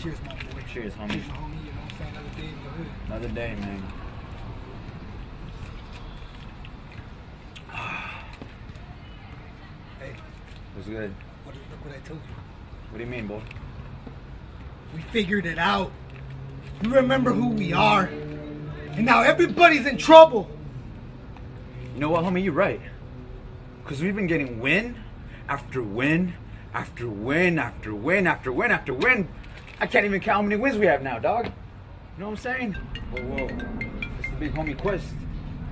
Cheers, my boy. Cheers, homie. Cheers, homie. You know what I'm saying? Another day in the hood. Another day, man. Hey, What's good? what, look what I told you. What do you mean, boy? We figured it out. We remember who we are. And now everybody's in trouble. You know what, homie? You're right. Because we've been getting win after win after win after win after win after win. I can't even count how many wins we have now, dog. You know what I'm saying? Whoa, whoa. It's the big homie quest.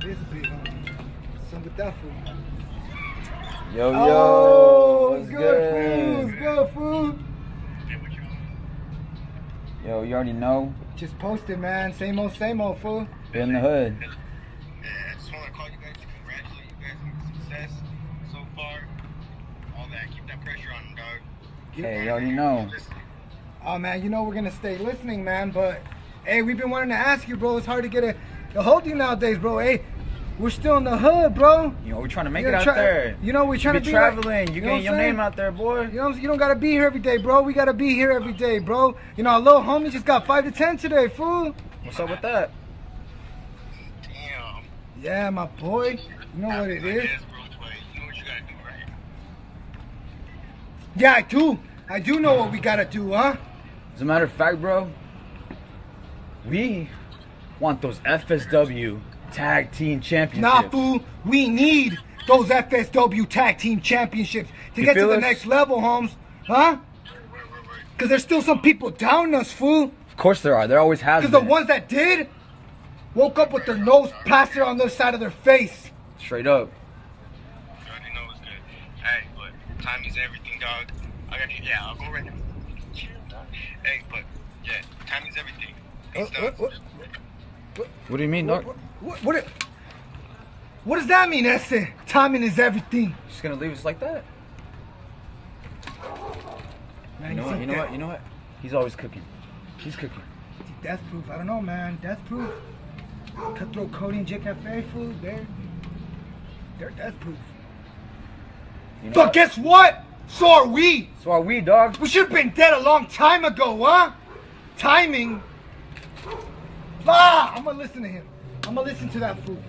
It is a big one. Some with that food. Yo, Oh, what's good food. Good food. Yo, you already know. Just posted, man. Same old, same old fool. Been in the hood. Yeah, I just want to call you guys to congratulate you guys on the success so far. All that. Keep that pressure on them, dog. Hey, you already know. Listen, Oh man, you know we're gonna stay listening, man. But hey, we've been wanting to ask you, bro. It's hard to get a, a hold of you nowadays, bro. Hey, we're still in the hood, bro. You know, we're trying to make You it know, out there. You know, we're trying you to be be like- traveling. you you getting your I'm name out there, boy. You know, you don't gotta be here every day, bro. We gotta be here every day, bro. You know, our little homie just got five to ten today, fool. What's up with that? damn. Yeah, my boy. You know what it is. Bro, you know what you gotta do, right? Yeah, I do. I do know what we gotta do, huh? As a matter of fact, bro, we want those FSW tag team championships. Nah, fool. We need those FSW tag team championships to You get to the us? next level, Holmes. Huh? Because there's still some people down us, fool. Of course there are. There always has Because the ones that did woke up with their nose plastered on the other side of their face. Straight up. You already know it's good. Hey, but time is everything, dog. I got you. Yeah, I'll go right now. Chill, dog. Hey, but yeah, time is everything. Thanks, what, what, What do you mean, what, dog? what, what, what does that mean, Esse? Timing is everything. Just gonna leave us like that? Man, You know what? You know what? You know what? He's always cooking. He's cooking. Death proof. I don't know, man. Death proof. Cutthroat Cody and Jake Cafe food. They're they're death proof. You know But what? guess what? So are we. So are we, dog. We should have been dead a long time ago, huh? Timing. Ah, I'm gonna listen to him. I'm gonna listen to that fool.